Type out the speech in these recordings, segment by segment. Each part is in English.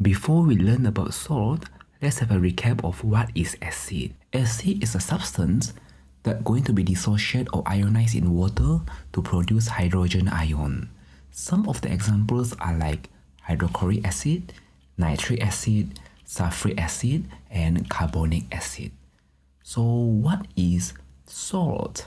Before we learn about salt, let's have a recap of what is acid. Acid is a substance that going to be dissociated or ionized in water to produce hydrogen ion. Some of the examples are like hydrochloric acid, nitric acid, sulfuric acid, and carbonic acid. So what is salt?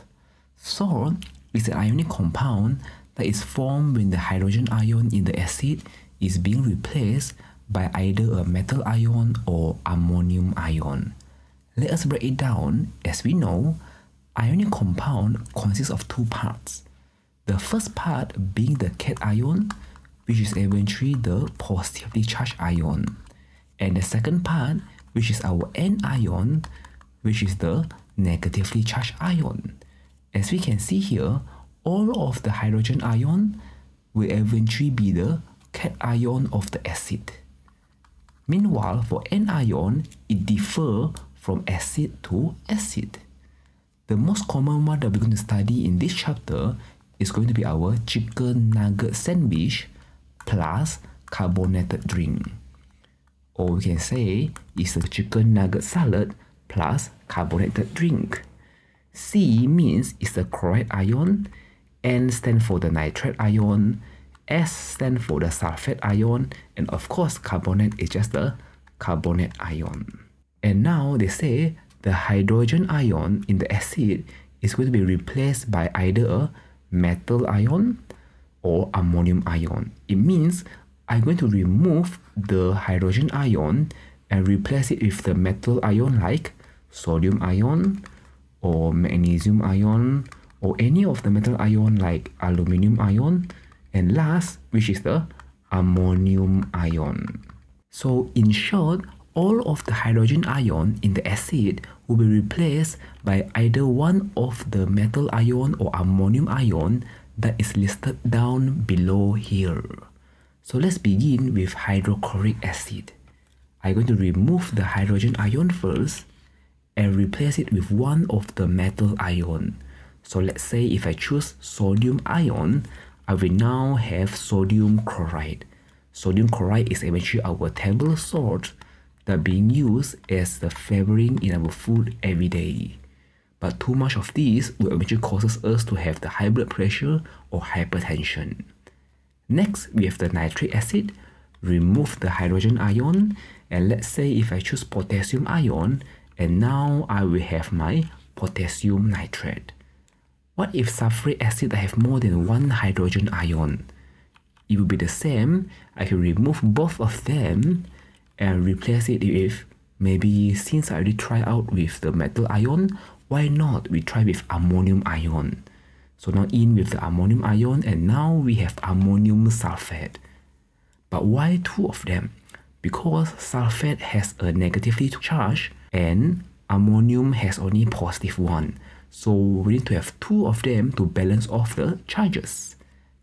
Salt is an ionic compound that is formed when the hydrogen ion in the acid is being replaced by either a metal ion or ammonium ion. Let us break it down. As we know, ionic compound consists of two parts. The first part being the cation, which is eventually the positively charged ion. And the second part, which is our anion, which is the negatively charged ion. As we can see here, all of the hydrogen ion will eventually be the cation of the acid. Meanwhile, for anion, it differs from acid to acid. The most common one that we're going to study in this chapter is going to be our chicken nugget sandwich plus carbonated drink. Or we can say it's a chicken nugget salad plus carbonated drink. C means it's the chloride ion, N stands for the nitrate ion, S stands for the sulfate ion, and of course carbonate is just the carbonate ion. And now they say the hydrogen ion in the acid is going to be replaced by either a metal ion or ammonium ion. It means I'm going to remove the hydrogen ion and replace it with the metal ion like sodium ion or magnesium ion or any of the metal ion like aluminum ion and last which is the ammonium ion. So in short, all of the hydrogen ion in the acid will be replaced by either one of the metal ion or ammonium ion that is listed down below here. So let's begin with hydrochloric acid. I'm going to remove the hydrogen ion first and replace it with one of the metal ion. So let's say if I choose sodium ion, Uh, I will now have sodium chloride. Sodium chloride is eventually our table salt that being used as the flavoring in our food every day. But too much of this will eventually causes us to have the high blood pressure or hypertension. Next, we have the nitric acid. Remove the hydrogen ion and let's say if I choose potassium ion and now I will have my potassium nitrate. What if sulfuric acid have more than one hydrogen ion? It will be the same. I can remove both of them and replace it with maybe since I already tried out with the metal ion, why not we try with ammonium ion? So now in with the ammonium ion and now we have ammonium sulfate. But why two of them? Because sulfate has a negatively charge and ammonium has only positive one. So we need to have two of them to balance off the charges.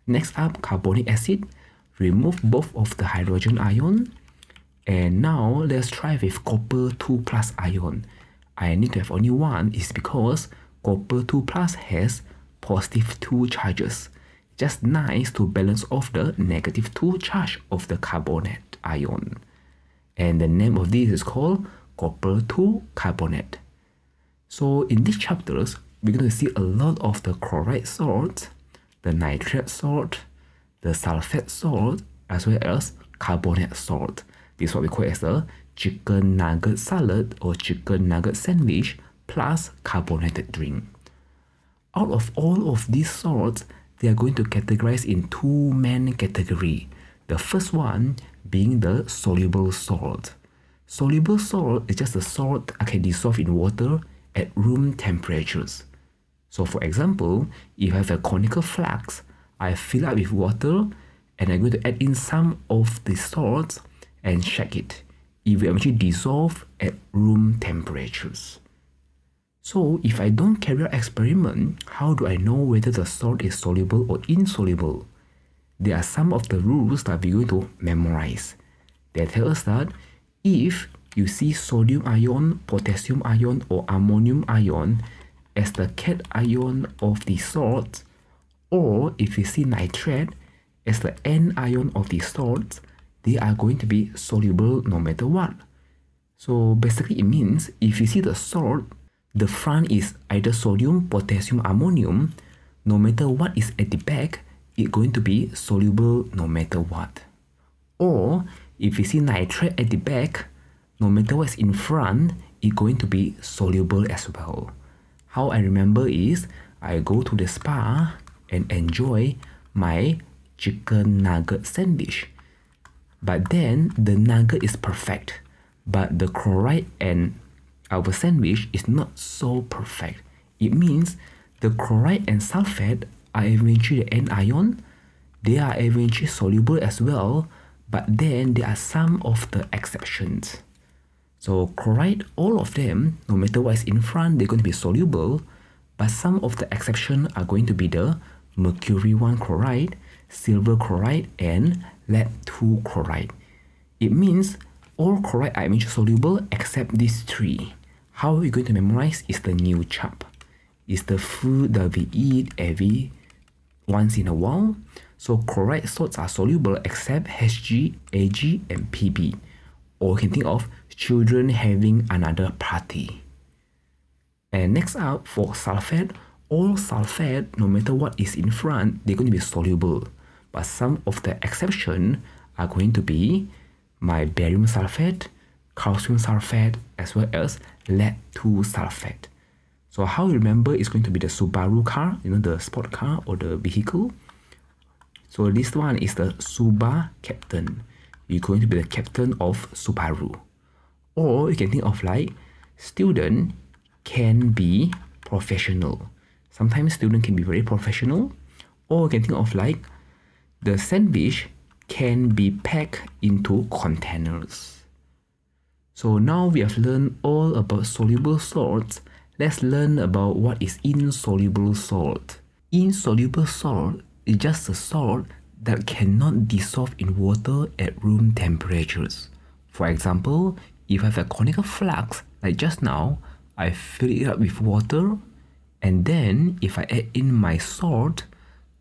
Next up, carbonic acid. Remove both of the hydrogen ion and now let's try with copper 2 plus ion. I need to have only one is because copper 2 plus has positive 2 charges. Just nice to balance off the negative 2 charge of the carbonate ion. And the name of this is called copper 2 carbonate. So in these chapters, we're going to see a lot of the chloride salt, the nitrate salt, the sulfate salt, as well as carbonate salt. This is what we call as a chicken nugget salad or chicken nugget sandwich plus carbonated drink. Out of all of these salts, they are going to categorize in two main category. The first one being the soluble salt. Soluble salt is just a salt that can dissolve in water at room temperatures. So for example, if I have a conical flask, I fill up with water and I'm going to add in some of the salts and shake it. It will actually dissolve at room temperatures. So if I don't carry out experiment, how do I know whether the salt is soluble or insoluble? There are some of the rules that we're going to memorize. They tell us that if you see sodium ion, potassium ion or ammonium ion as the cation of the salt, or if you see nitrate as the anion of the salt, they are going to be soluble no matter what. So basically it means if you see the salt, the front is either sodium, potassium, ammonium, no matter what is at the back, it's going to be soluble no matter what. Or if you see nitrate at the back, no matter what's in front, it's going to be soluble as well. How I remember is I go to the spa and enjoy my chicken nugget sandwich. But then the nugget is perfect, but the chloride and our sandwich is not so perfect. It means the chloride and sulfate are eventually the anion. They are eventually soluble as well, but then there are some of the exceptions. So chloride, all of them, no matter what is in front, they're going to be soluble, but some of the exceptions are going to be the mercury 1 chloride, silver chloride, and lead 2 chloride. It means all chloride are eventually soluble except these three. How are we're going to memorize is the new chap. It's the food that we eat every once in a while. So chloride salts are soluble except Hg, Ag, and Pb. Or you can think of children having another party. And next up for sulfate, all sulfate, no matter what is in front, they're going to be soluble. But some of the exception are going to be my barium sulfate, calcium sulfate, as well as lead 2 sulfate. So how you remember is going to be the Subaru car, you know, the sport car or the vehicle. So this one is the Suba captain. You're going to be the captain of Subaru. Or you can think of like student can be professional. Sometimes student can be very professional. Or you can think of like the sandwich can be packed into containers. So now we have learned all about soluble salts. Let's learn about what is insoluble salt. Insoluble salt is just a salt that cannot dissolve in water at room temperatures. For example, if I have a conical flask like just now, I fill it up with water and then if I add in my salt,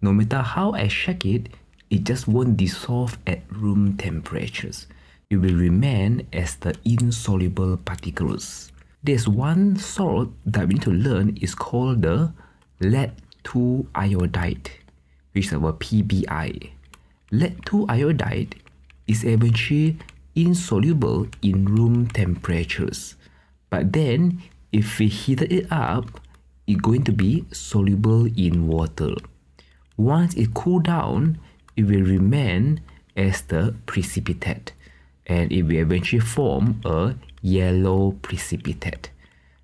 no matter how I shake it, it just won't dissolve at room temperatures. It will remain as the insoluble particles. There's one salt that we need to learn is called the lead 2 iodide, which is our PBI. Lead 2 iodide is eventually insoluble in room temperatures. But then, if we heat it up, it's going to be soluble in water. Once it cool down, it will remain as the precipitate and it will eventually form a yellow precipitate.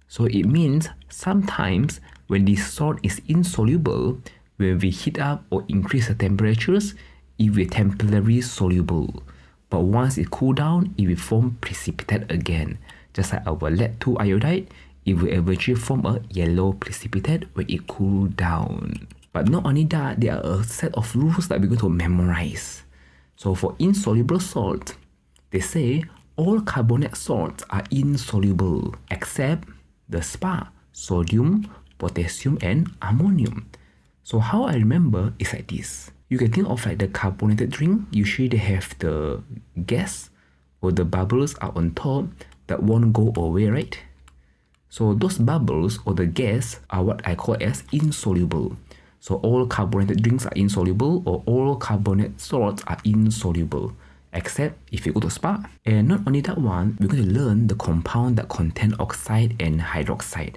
So it means sometimes when this salt is insoluble, when we heat up or increase the temperatures, it will temporarily soluble. But once it cool down, it will form precipitate again. Just like our lead 2 iodide, it will eventually form a yellow precipitate when it cool down. But not only that, there are a set of rules that we're going to memorize. So for insoluble salt, they say all carbonate salts are insoluble except the SPA, sodium, potassium, and ammonium. So how I remember is like this. You can think of like the carbonated drink. Usually they have the gas or the bubbles are on top that won't go away, right? So those bubbles or the gas are what I call as insoluble. So all carbonated drinks are insoluble or all carbonate salts are insoluble except if you go to spa. And not only that one, we're going to learn the compound that contain oxide and hydroxide.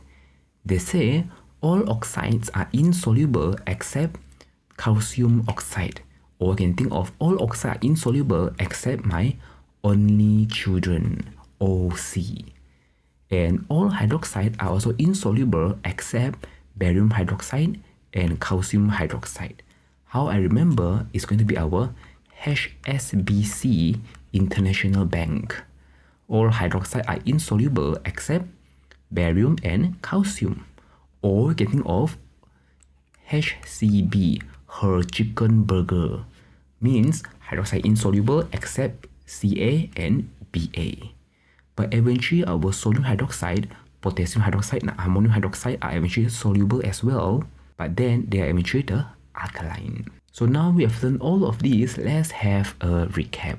They say all oxides are insoluble except calcium oxide. Or you can think of all oxides are insoluble except my only children, OC. And all hydroxides are also insoluble except barium hydroxide and calcium hydroxide. How I remember is going to be our HSBC International Bank. All hydroxide are insoluble except barium and calcium. Or getting off HCB, her chicken burger, means hydroxide insoluble except Ca and Ba. But eventually our sodium hydroxide, potassium hydroxide, and ammonium hydroxide are eventually soluble as well but then they are eventually alkaline. So now we have learned all of these, let's have a recap.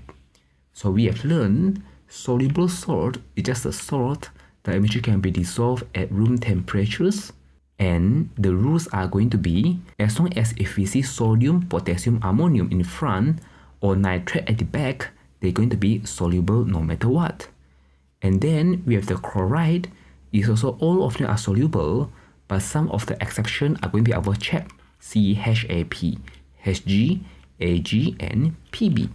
So we have learned soluble salt is just a salt that eventually can be dissolved at room temperatures. And the rules are going to be as long as if we see sodium, potassium, ammonium in front or nitrate at the back, they're going to be soluble no matter what. And then we have the chloride, is also all of them are soluble, but some of the exceptions are going to be our CHAP, CHAP, HG, AG, and PB.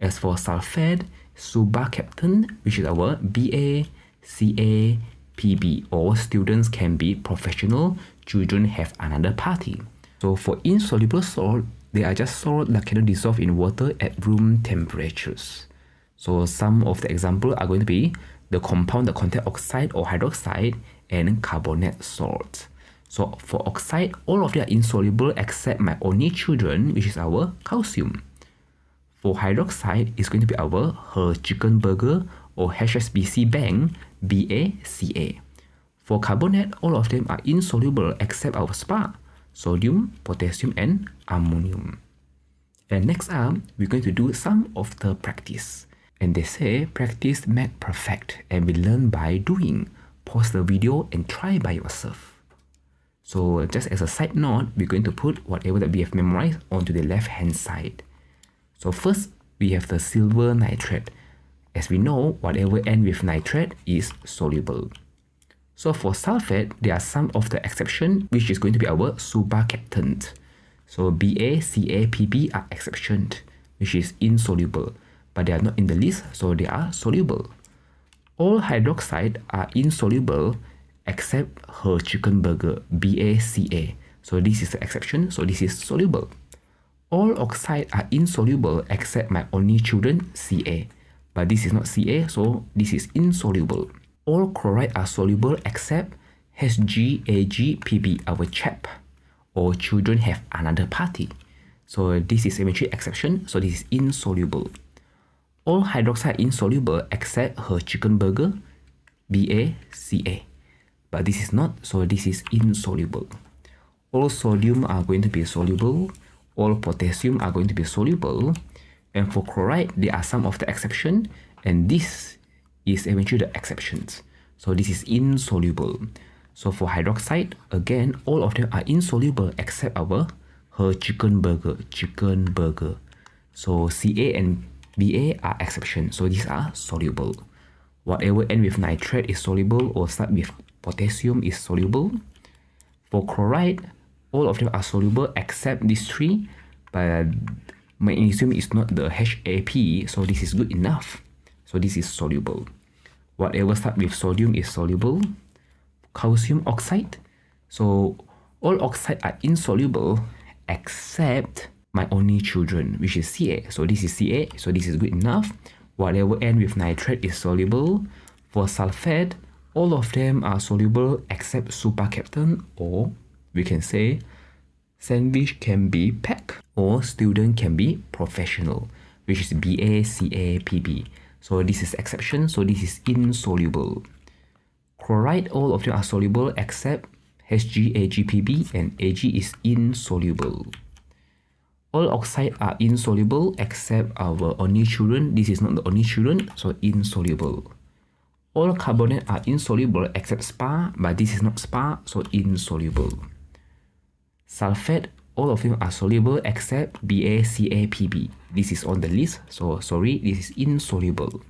As for sulfate, subacaptan, which is our BA, CA, PB. All students can be professional, children have another party. So for insoluble salt, they are just salt that cannot dissolve in water at room temperatures. So some of the examples are going to be the compound that contain oxide or hydroxide and carbonate salt. So for oxide, all of them are insoluble except my only children, which is our calcium. For hydroxide, it's going to be our her chicken burger or HSBC bank BaCa. For carbonate, all of them are insoluble except our SPA, sodium, potassium, and ammonium. And next up, we're going to do some of the practice. And they say practice make perfect and we learn by doing. Pause the video and try by yourself. So just as a side note, we're going to put whatever that we have memorized onto the left hand side. So first, we have the silver nitrate. As we know, whatever end with nitrate is soluble. So for sulfate, there are some of the exception, which is going to be our subacaptant. So Ba, Ca, Pb are exception, which is insoluble, but they are not in the list, so they are soluble. All hydroxide are insoluble except her chicken burger, BaCa. So this is the exception, so this is soluble. All oxide are insoluble except my only children, Ca. But this is not Ca, so this is insoluble. All chloride are soluble except HgAgPb, our chap, or children have another party. So this is eventually exception, so this is insoluble. All hydroxide insoluble except her chicken burger, BaCa but this is not, so this is insoluble. All sodium are going to be soluble, all potassium are going to be soluble, and for chloride, there are some of the exception, and this is eventually the exceptions. So this is insoluble. So for hydroxide, again, all of them are insoluble except our her chicken burger, chicken burger. So Ca and Ba are exceptions. so these are soluble. Whatever end with nitrate is soluble or start with potassium is soluble. For chloride, all of them are soluble except these three, but magnesium is not the HAP, so this is good enough. So this is soluble. Whatever start with sodium is soluble. Calcium oxide, so all oxide are insoluble except my only children, which is Ca. So this is Ca, so this is good enough. Whatever end with nitrate is soluble. For sulfate, all of them are soluble except supercaptan or we can say sandwich can be packed or student can be professional which is BACAPB. So this is exception, so this is insoluble. Chloride, all of them are soluble except HgAgPb and Ag is insoluble. All oxide are insoluble except our only children. This is not the only children, so insoluble. All carbonate are insoluble except SPA, but this is not SPA, so insoluble. Sulfate, all of them are soluble except BaCaPb. This is on the list, so sorry, this is insoluble.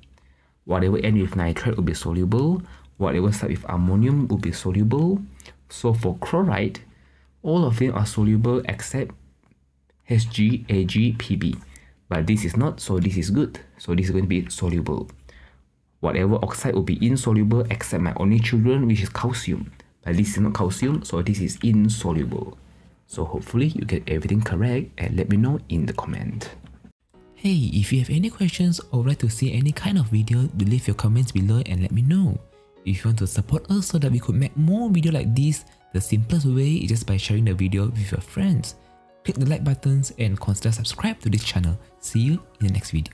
Whatever end with nitrate will be soluble. Whatever start with ammonium will be soluble. So for chloride, all of them are soluble except HgAgPb. But this is not, so this is good. So this is going to be soluble. Whatever oxide will be insoluble except my only children which is calcium. But this is not calcium so this is insoluble. So hopefully you get everything correct and let me know in the comment. Hey, if you have any questions or would like to see any kind of video, leave your comments below and let me know. If you want to support us so that we could make more video like this, the simplest way is just by sharing the video with your friends. Click the like buttons and consider subscribe to this channel. See you in the next video.